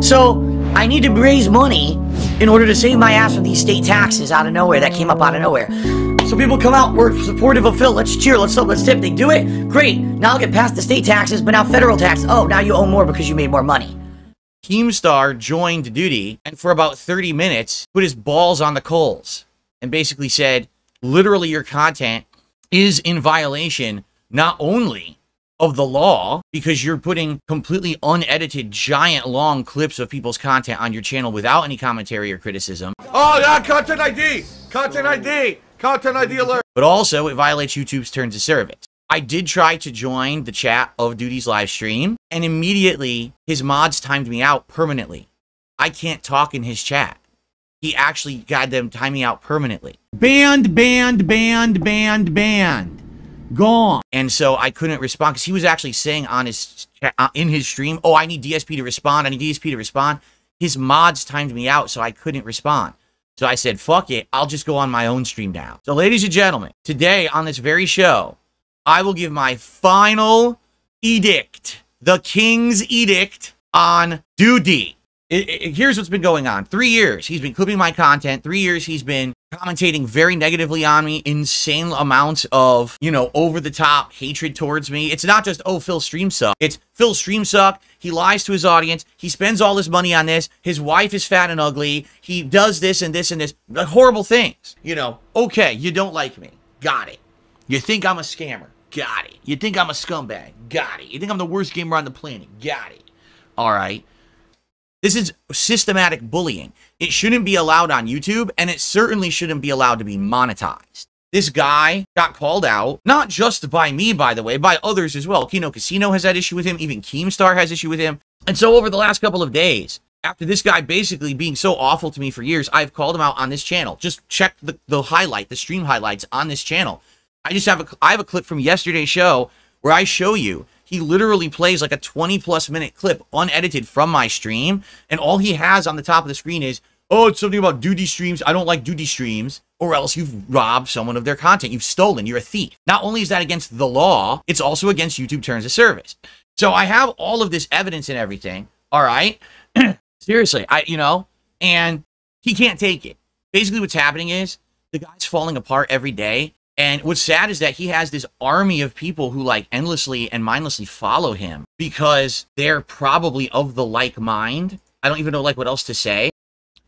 So I need to raise money in order to save my ass from these state taxes out of nowhere that came up out of nowhere. So people come out, we're supportive of Phil. Let's cheer, let's let's tip. They do it, great. Now I'll get past the state taxes, but now federal tax. Oh, now you owe more because you made more money. Keemstar joined Doody and for about 30 minutes put his balls on the coals and basically said, literally, your content is in violation not only of the law because you're putting completely unedited, giant, long clips of people's content on your channel without any commentary or criticism. Oh, yeah, content ID! Content ID! Content ID alert! But also, it violates YouTube's terms of service. I did try to join the chat of Doody's live stream, and immediately his mods timed me out permanently. I can't talk in his chat. He actually got them timing out permanently. Banned, banned, banned, banned, banned. Gone. And so I couldn't respond because he was actually saying on his uh, in his stream, "Oh, I need DSP to respond. I need DSP to respond." His mods timed me out, so I couldn't respond. So I said, "Fuck it, I'll just go on my own stream now." So, ladies and gentlemen, today on this very show, I will give my final edict, the King's edict on Doody. It, it, here's what's been going on. Three years he's been clipping my content. Three years he's been commentating very negatively on me, insane amounts of, you know, over the top hatred towards me. It's not just, oh, Phil stream suck. It's Phil stream suck. He lies to his audience. He spends all his money on this. His wife is fat and ugly. He does this and this and this. Uh, horrible things. You know, okay, you don't like me. Got it. You think I'm a scammer. Got it. You think I'm a scumbag. Got it. You think I'm the worst gamer on the planet. Got it. All right. This is systematic bullying. It shouldn't be allowed on YouTube, and it certainly shouldn't be allowed to be monetized. This guy got called out, not just by me, by the way, by others as well. Kino Casino has had issue with him. Even Keemstar has issue with him. And so over the last couple of days, after this guy basically being so awful to me for years, I've called him out on this channel. Just check the, the highlight, the stream highlights on this channel. I just have a, I have a clip from yesterday's show where I show you he literally plays like a 20 plus minute clip unedited from my stream. And all he has on the top of the screen is, oh, it's something about Doody streams. I don't like Doody streams. Or else you've robbed someone of their content. You've stolen. You're a thief. Not only is that against the law, it's also against YouTube terms of service. So I have all of this evidence and everything. All right. Seriously, I, you know, and he can't take it. Basically, what's happening is the guy's falling apart every day. And what's sad is that he has this army of people who like endlessly and mindlessly follow him because they're probably of the like mind. I don't even know like what else to say.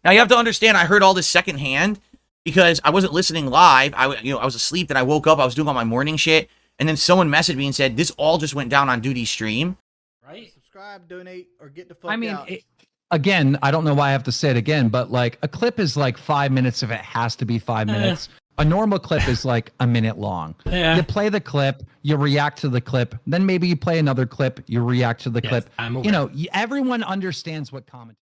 Now you have to understand, I heard all this secondhand because I wasn't listening live. I you know I was asleep. Then I woke up. I was doing all my morning shit, and then someone messaged me and said this all just went down on Doody stream. Right. Subscribe, donate, or get the fuck I mean, out. it, again, I don't know why I have to say it again, but like a clip is like five minutes if it has to be five eh. minutes. A normal clip is like a minute long. Yeah. You play the clip, you react to the clip, then maybe you play another clip, you react to the Yes, clip. I'm You know, everyone understands what comment.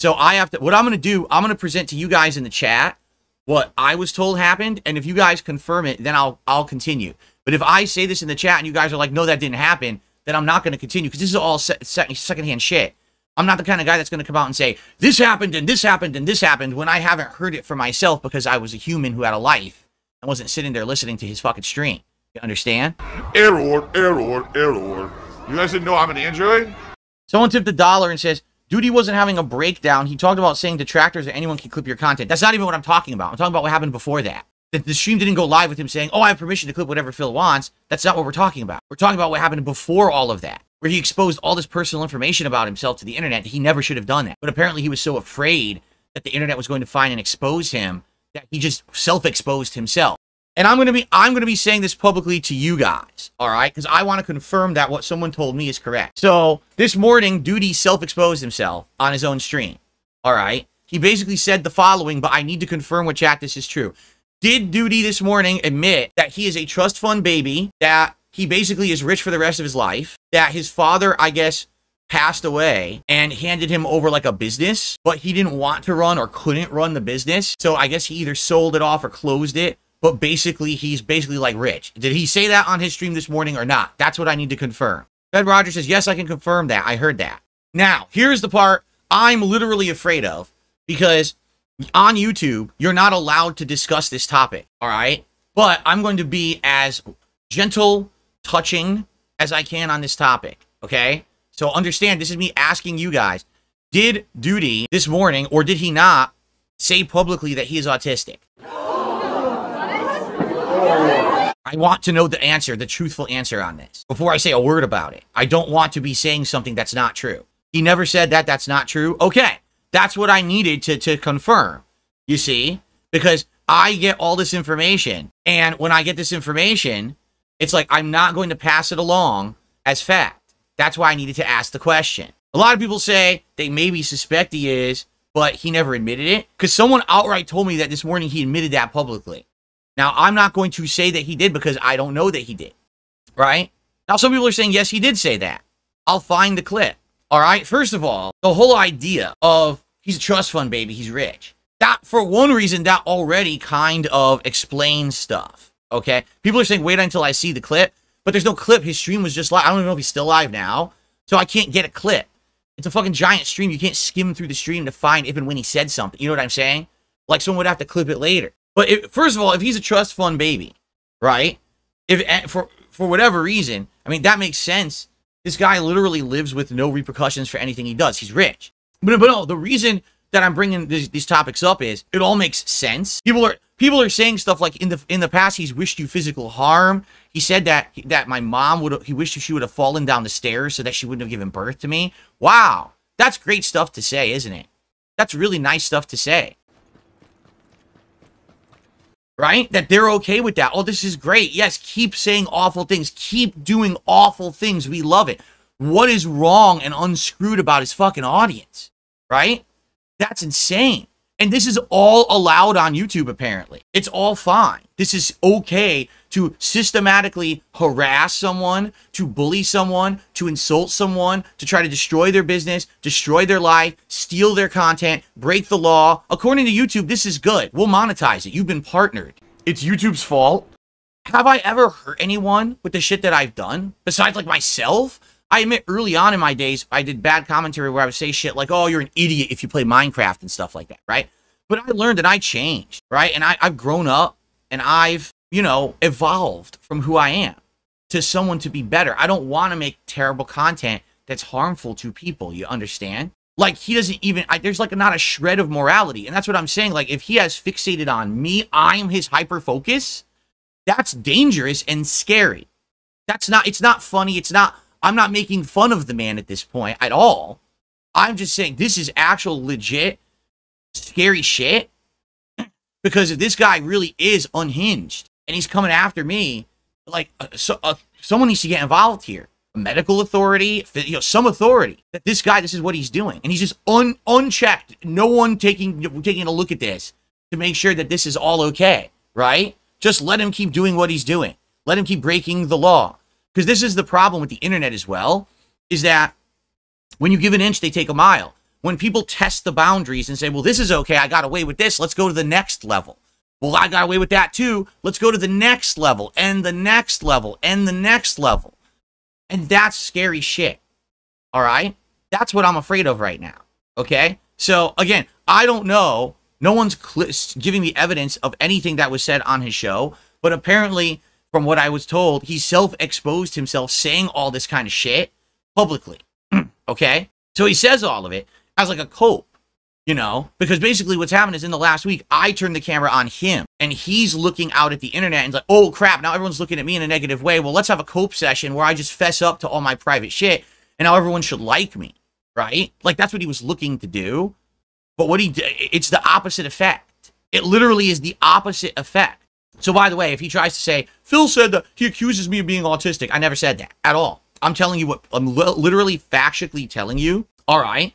So I have to. What I'm going to do, I'm going to present to you guys in the chat what I was told happened, and if you guys confirm it, then I'll I'll continue. But if I say this in the chat and you guys are like, no, that didn't happen, then I'm not going to continue because this is all se- se- secondhand shit. I'm not the kind of guy that's going to come out and say this happened and this happened and this happened when I haven't heard it for myself because I was a human who had a life and wasn't sitting there listening to his fucking stream. You understand? Error, error, error. You guys didn't know I'm an android? Someone tipped a dollar and says, Doody wasn't having a breakdown. He talked about saying detractors that anyone can clip your content. That's not even what I'm talking about. I'm talking about what happened before that. That the stream didn't go live with him saying, Oh, I have permission to clip whatever Phil wants. That's not what we're talking about. We're talking about what happened before all of that, where he exposed all this personal information about himself to the internet. He never should have done that. But apparently he was so afraid that the internet was going to find and expose him that he just self-exposed himself. And I'm gonna be I'm gonna be saying this publicly to you guys, all right? Because I want to confirm that what someone told me is correct. So this morning, Doody self-exposed himself on his own stream. All right. He basically said the following, but I need to confirm with chat this is true. Did Doody this morning admit that he is a trust fund baby, that he basically is rich for the rest of his life, that his father, I guess, passed away and handed him over like a business, but he didn't want to run or couldn't run the business. So I guess he either sold it off or closed it. But basically, he's basically like rich. Did he say that on his stream this morning or not? That's what I need to confirm. Fed Rogers says, Yes, I can confirm that. I heard that. Now, here's the part I'm literally afraid of because on YouTube, you're not allowed to discuss this topic. All right. But I'm going to be as gentle, touching as I can on this topic. Okay. So understand this is me asking you guys Did Doody this morning, or did he not, say publicly that he is autistic? I want to know the answer, the truthful answer on this before I say a word about it. I don't want to be saying something that's not true. He never said that that's not true. Okay, that's what I needed to, to confirm, you see, because I get all this information. And when I get this information, it's like I'm not going to pass it along as fact. That's why I needed to ask the question. A lot of people say they maybe suspect he is, but he never admitted it because someone outright told me that this morning he admitted that publicly. Now, I'm not going to say that he did because I don't know that he did, right? Now, some people are saying, yes, he did say that. I'll find the clip. All right. First of all, the whole idea of he's a trust fund baby, he's rich. That, for one reason, that already kind of explains stuff. Okay. People are saying, wait until I see the clip, but there's no clip. His stream was just live. I don't even know if he's still live now. So I can't get a clip. It's a fucking giant stream. You can't skim through the stream to find if and when he said something. You know what I'm saying? Like someone would have to clip it later. But if, first of all, if he's a trust fund baby, right? If eh, for for whatever reason, I mean that makes sense. This guy literally lives with no repercussions for anything he does. He's rich. But but no, the reason that I'm bringing this, these topics up is it all makes sense. People are people are saying stuff like in the in the past he's wished you physical harm. He said that that my mom would he wished she would have fallen down the stairs so that she wouldn't have given birth to me. Wow, that's great stuff to say, isn't it? That's really nice stuff to say right? That they're okay with that. Oh, this is great. Yes, keep saying awful things. Keep doing awful things. We love it. What is wrong and unscrewed about his fucking audience, right? That's insane. And this is all allowed on YouTube, apparently. It's all fine. This is okay to systematically harass someone, to bully someone, to insult someone, to try to destroy their business, destroy their life, steal their content, break the law. According to YouTube, this is good. We'll monetize it. You've been partnered. It's YouTube's fault. Have I ever hurt anyone with the shit that I've done besides like myself? I admit early on in my days, I did bad commentary where I would say shit like, oh, you're an idiot if you play Minecraft and stuff like that, right? But I learned and I changed, right? And I, I've grown up and I've, you know, evolved from who I am to someone to be better. I don't want to make terrible content that's harmful to people. You understand? Like he doesn't even, I, there's like not a shred of morality. And that's what I'm saying. Like if he has fixated on me, I'm his hyper focus. That's dangerous and scary. That's not, it's not funny. It's not, I'm not making fun of the man at this point at all. I'm just saying this is actual legit scary shit. Because if this guy really is unhinged and he's coming after me, like uh, so, uh, someone needs to get involved here. A medical authority, you know, some authority that this guy, this is what he's doing, and he's just un unchecked. No one taking taking a look at this to make sure that this is all okay, right? Just let him keep doing what he's doing. Let him keep breaking the law. Because this is the problem with the internet as well, is that when you give an inch, they take a mile. When people test the boundaries and say, well, this is okay, I got away with this, let's go to the next level. Well, I got away with that too. Let's go to the next level and the next level and the next level. And that's scary shit. All right? That's what I'm afraid of right now. Okay? So, again, I don't know. No one's giving me evidence of anything that was said on his show. But apparently, from what I was told, he self exposed himself saying all this kind of shit publicly. okay? So he says all of it as like a cope, you know? Because basically what's happened is in the last week, I turned the camera on him and he's looking out at the internet and like, oh crap, now everyone's looking at me in a negative way. Well, let's have a cope session where I just fess up to all my private shit and now everyone should like me, right? Like that's what he was looking to do. But what he did, it's the opposite effect. It literally is the opposite effect. So by the way, if he tries to say, Phil said that he accuses me of being autistic, I never said that at all. I'm telling you what, I'm literally factually telling you, all right,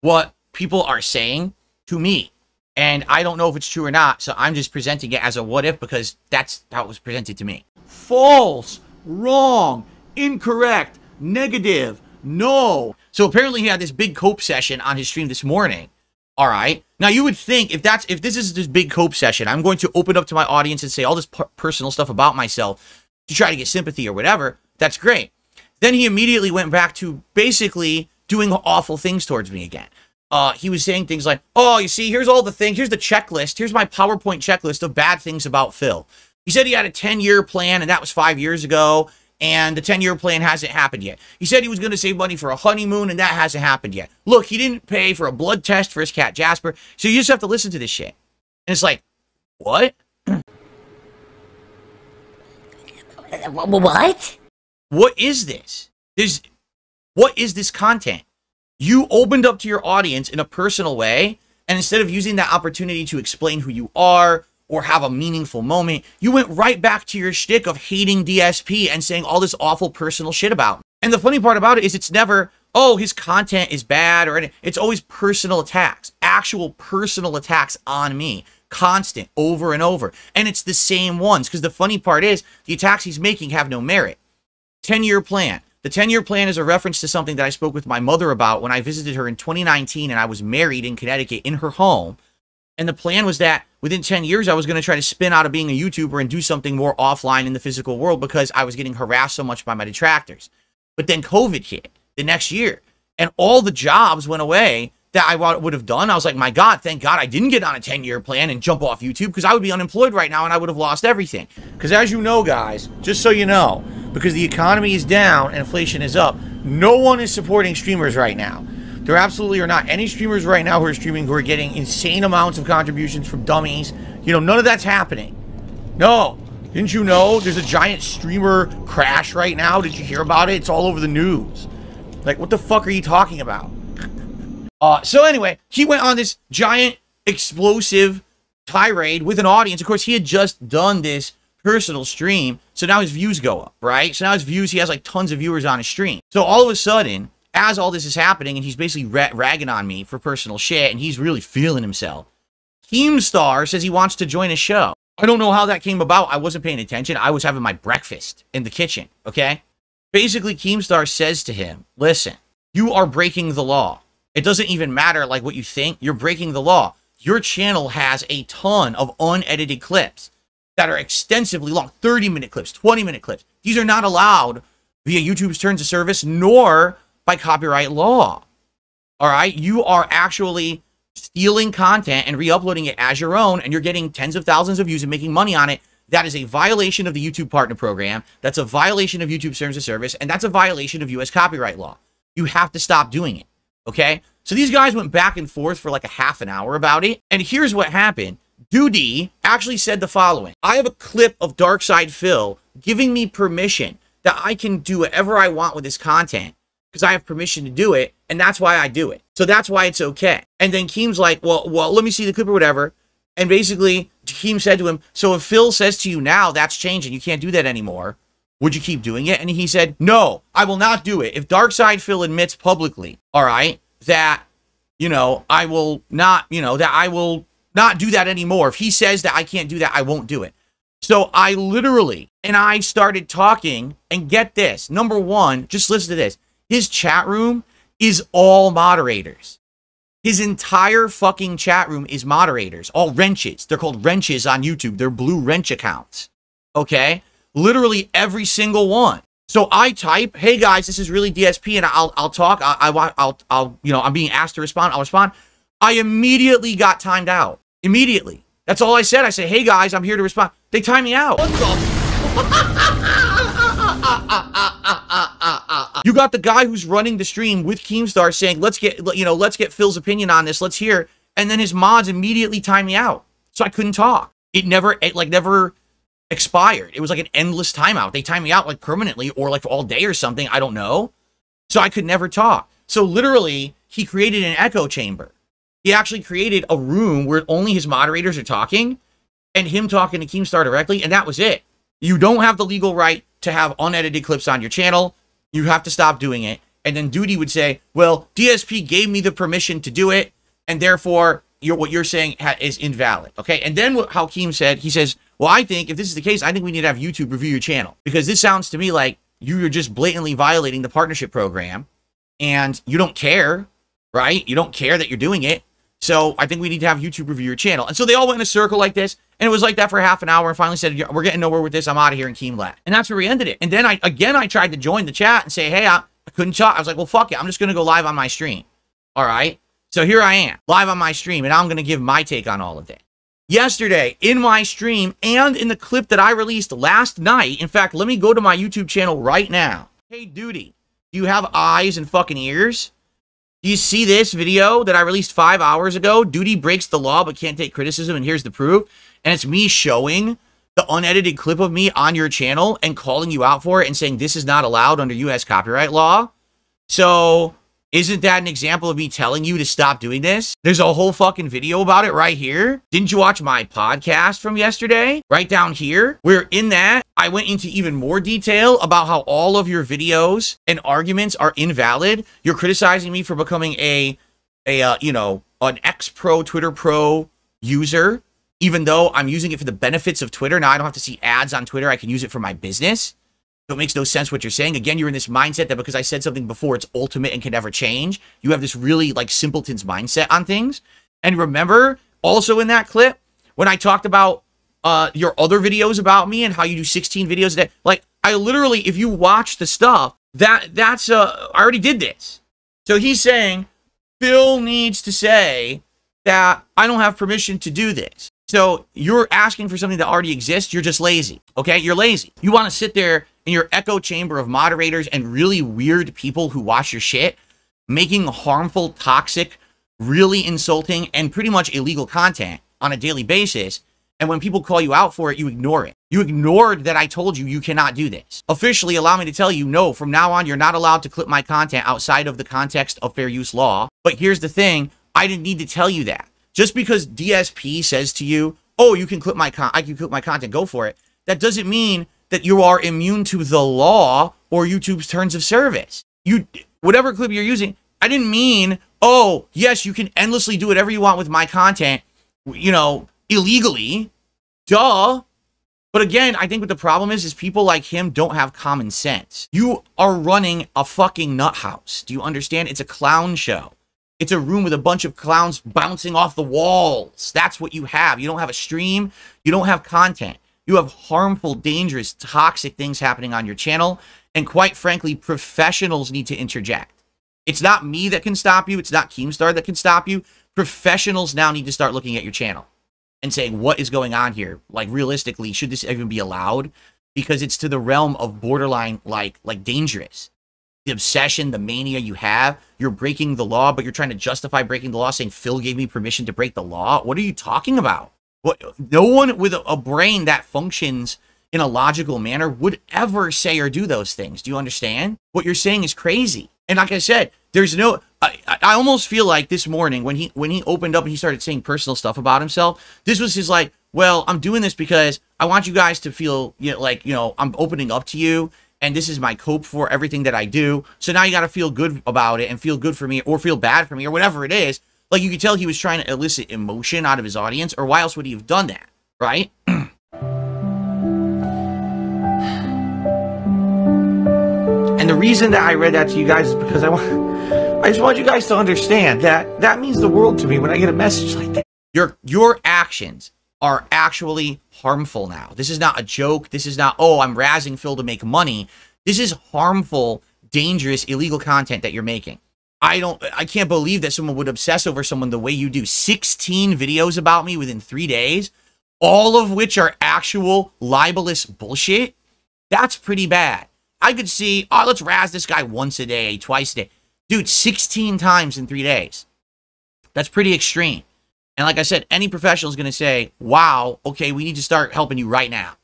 what people are saying to me. And I don't know if it's true or not, so I'm just presenting it as a what if because that's how it was presented to me. False, wrong, incorrect, negative, no. So apparently he had this big cope session on his stream this morning. All right. Now you would think if that's if this is this big cope session, I'm going to open up to my audience and say all this personal stuff about myself to try to get sympathy or whatever. That's great. Then he immediately went back to basically doing awful things towards me again. Uh, he was saying things like, oh, you see, here's all the things. Here's the checklist. Here's my PowerPoint checklist of bad things about Phil. He said he had a 10 year plan and that was five years ago. And the 10 year plan hasn't happened yet. He said he was going to save money for a honeymoon, and that hasn't happened yet. Look, he didn't pay for a blood test for his cat Jasper, so you just have to listen to this shit. And it's like, what? What? What is this? There's, what is this content? You opened up to your audience in a personal way, and instead of using that opportunity to explain who you are or have a meaningful moment, you went right back to your shtick of hating DSP and saying all this awful personal shit about. him. And the funny part about it is it's never, oh, his content is bad or anything. It's always personal attacks, actual personal attacks on me, constant, over and over. And it's the same ones because the funny part is the attacks he's making have no merit. 10 year plan. The 10 year plan is a reference to something that I spoke with my mother about when I visited her in 2019 and I was married in Connecticut in her home. And the plan was that within 10 years, I was going to try to spin out of being a YouTuber and do something more offline in the physical world because I was getting harassed so much by my detractors. But then COVID hit the next year and all the jobs went away that I would have done. I was like, my God, thank God I didn't get on a 10 year plan and jump off YouTube because I would be unemployed right now and I would have lost everything. Because as you know, guys, just so you know, because the economy is down and inflation is up, no one is supporting streamers right now. There absolutely are not any streamers right now who are streaming who are getting insane amounts of contributions from dummies. You know, none of that's happening. No. Didn't you know there's a giant streamer crash right now? Did you hear about it? It's all over the news. Like, what the fuck are you talking about? Uh, so anyway, he went on this giant explosive tirade with an audience. Of course, he had just done this personal stream, so now his views go up, right? So now his views, he has like tons of viewers on his stream. So all of a sudden, as all this is happening, and he's basically ra- ragging on me for personal shit, and he's really feeling himself. Keemstar says he wants to join a show. I don't know how that came about. I wasn't paying attention. I was having my breakfast in the kitchen, okay? Basically, Keemstar says to him, listen, you are breaking the law. It doesn't even matter like what you think. You're breaking the law. Your channel has a ton of unedited clips that are extensively long 30 minute clips, 20 minute clips. These are not allowed via YouTube's terms of service nor by copyright law. All right. You are actually stealing content and re uploading it as your own, and you're getting tens of thousands of views and making money on it. That is a violation of the YouTube Partner Program. That's a violation of YouTube's terms of service, and that's a violation of US copyright law. You have to stop doing it. Okay? So these guys went back and forth for like a half an hour about it. And here's what happened. Doody actually said the following. I have a clip of Darkside Phil giving me permission that I can do whatever I want with this content because I have permission to do it, and that's why I do it. So that's why it's okay. And then Keem's like, well, well, let me see the clip or whatever. And basically, Keem said to him, so if Phil says to you now that's changing, you can't do that anymore, would you keep doing it? And he said, no, I will not do it. If Darkside Phil admits publicly, all right, that, you know, I will not, you know, that I will not do that anymore. If he says that I can't do that, I won't do it. So I literally, and I started talking, and get this. Number one, just listen to this. His chat room is all moderators. His entire fucking chat room is moderators, all wrenches. They're called wrenches on YouTube. They're blue wrench accounts. Okay? Literally every single one. So I type, "Hey guys, this is really DSP," and I'll I'll talk. I, I I'll I'll you know I'm being asked to respond. I'll respond. I immediately got timed out. Immediately. That's all I said. I said, "Hey guys, I'm here to respond." They time me out. You got the guy who's running the stream with Keemstar saying, "Let's get you know, let's get Phil's opinion on this. Let's hear." And then his mods immediately time me out, so I couldn't talk. It never, it like never expired. It was like an endless timeout. They timed me out like permanently or like for all day or something. I don't know. So I could never talk. So literally, he created an echo chamber. He actually created a room where only his moderators are talking and him talking to Keemstar directly, and that was it. You don't have the legal right to have unedited clips on your channel. You have to stop doing it. And then Doody would say, well, DSP gave me the permission to do it, and therefore you're, what you're saying is invalid. Okay. And then what, how Keem said, he says, well, I think if this is the case, I think we need to have YouTube review your channel because this sounds to me like you're just blatantly violating the partnership program and you don't care, right? You don't care that you're doing it. So I think we need to have YouTube review your channel. And so they all went in a circle like this. And it was like that for half an hour and finally said, we're getting nowhere with this. I'm out of here. And Keem left. And that's where we ended it. And then I, again, I tried to join the chat and say, hey, I, I couldn't talk. I was like, well, fuck it. I'm just going to go live on my stream. All right. So here I am live on my stream and I'm going to give my take on all of that. yesterday in my stream and in the clip that I released last night. In fact, let me go to my YouTube channel right now. Hey, Doody, do you have eyes and fucking ears? Do you see this video that I released five hours ago? Doody breaks the law but can't take criticism, and here's the proof. And it's me showing the unedited clip of me on your channel and calling you out for it and saying this is not allowed under US copyright law. So, isn't that an example of me telling you to stop doing this? There's a whole fucking video about it right here. Didn't you watch my podcast from yesterday? Right down here, where in that, I went into even more detail about how all of your videos and arguments are invalid. You're criticizing me for becoming a, a uh, you know, an ex-pro Twitter pro user even though I'm using it for the benefits of Twitter. Now I don't have to see ads on Twitter. I can use it for my business. So it makes no sense what you're saying. Again, you're in this mindset that because I said something before, it's ultimate and can never change. You have this really like simpleton's mindset on things. And remember also in that clip when I talked about uh, your other videos about me and how you do 16 videos a day, like I literally, if you watch the stuff, that that's uh, I already did this. So he's saying Phil needs to say that I don't have permission to do this. So you're asking for something that already exists. You're just lazy. Okay. You're lazy. You want to sit there in your echo chamber of moderators and really weird people who watch your shit, making harmful, toxic, really insulting, and pretty much illegal content on a daily basis. And when people call you out for it, you ignore it. You ignored that I told you you cannot do this. Officially, allow me to tell you, no, from now on, you're not allowed to clip my content outside of the context of fair use law. But here's the thing I didn't need to tell you that. Just because DSP says to you, "Oh, you can clip my con- I can clip my content, go for it," that doesn't mean that you are immune to the law or YouTube's terms of service. You whatever clip you're using, I didn't mean, "Oh, yes, you can endlessly do whatever you want with my content," you know, illegally. Duh. But again, I think what the problem is, is people like him don't have common sense. You are running a fucking nut house. Do you understand? It's a clown show. It's a room with a bunch of clowns bouncing off the walls. That's what you have. You don't have a stream. You don't have content. You have harmful, dangerous, toxic things happening on your channel. And quite frankly, professionals need to interject. It's not me that can stop you. It's not Keemstar that can stop you. Professionals now need to start looking at your channel and saying, what is going on here? Like, realistically, should this even be allowed? Because it's to the realm of borderline, like, like dangerous the obsession, the mania you have. You're breaking the law, but you're trying to justify breaking the law, saying Phil gave me permission to break the law. What are you talking about? What? No one with a brain that functions in a logical manner would ever say or do those things. Do you understand? What you're saying is crazy. And like I said, there's no. I, I almost feel like this morning when he when he opened up and he started saying personal stuff about himself, this was his like, well, I'm doing this because I want you guys to feel you know, like you know I'm opening up to you and this is my cope for everything that I do. So now you got to feel good about it and feel good for me or feel bad for me or whatever it is. Like you could tell he was trying to elicit emotion out of his audience, or why else would he have done that, right? and the reason that I read that to you guys is because I want I just want you guys to understand that that means the world to me when I get a message like that. Your your actions are actually harmful now. This is not a joke. This is not, oh, I'm razzing Phil to make money. This is harmful, dangerous, illegal content that you're making. I don't, I can't believe that someone would obsess over someone the way you do. 16 videos about me within three days, all of which are actual libelous bullshit. That's pretty bad. I could see, oh, let's razz this guy once a day, twice a day. Dude, 16 times in three days. That's pretty extreme. And like I said, any professional is going to say, wow, okay, we need to start helping you right now.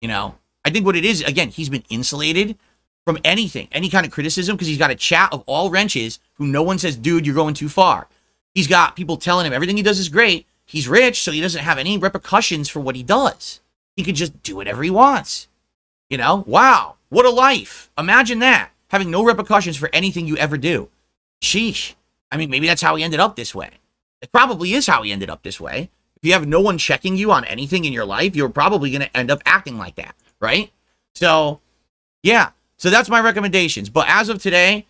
You know, I think what it is, again, he's been insulated from anything, any kind of criticism, because he's got a chat of all wrenches who no one says, dude, you're going too far. He's got people telling him everything he does is great. He's rich, so he doesn't have any repercussions for what he does. He could just do whatever he wants. You know, wow, what a life. Imagine that, having no repercussions for anything you ever do. Sheesh. I mean, maybe that's how he ended up this way. It probably is how he ended up this way. If you have no one checking you on anything in your life, you're probably going to end up acting like that, right? So, yeah. So that's my recommendations. But as of today,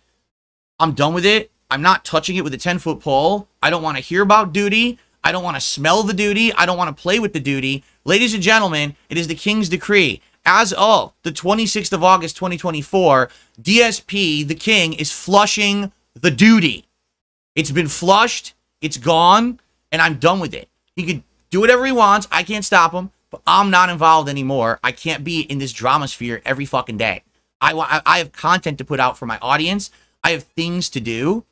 I'm done with it. I'm not touching it with a 10 foot pole. I don't want to hear about Doody. I don't want to smell the doody. I don't want to play with the doody. Ladies and gentlemen, it is the king's decree. As of the 26th of August, 2024, DSP, the king, is flushing the doody. It's been flushed. It's gone, and I'm done with it. He could do whatever he wants. I can't stop him, but I'm not involved anymore. I can't be in this drama sphere every fucking day. I, I have content to put out for my audience. I have things to do.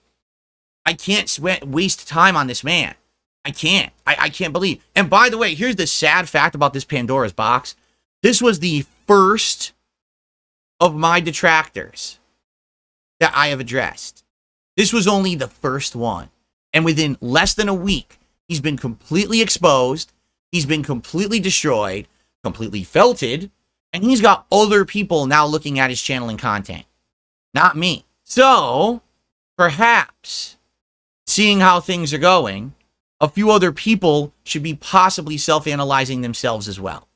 I can't waste time on this man. I can't. I, I can't believe. And by the way, here's the sad fact about this Pandora's box. This was the first of my detractors that I have addressed. This was only the first one. And within less than a week, he's been completely exposed. He's been completely destroyed, completely felted, and he's got other people now looking at his channel and content. Not me. So, perhaps, seeing how things are going, a few other people should be possibly self analyzing themselves as well.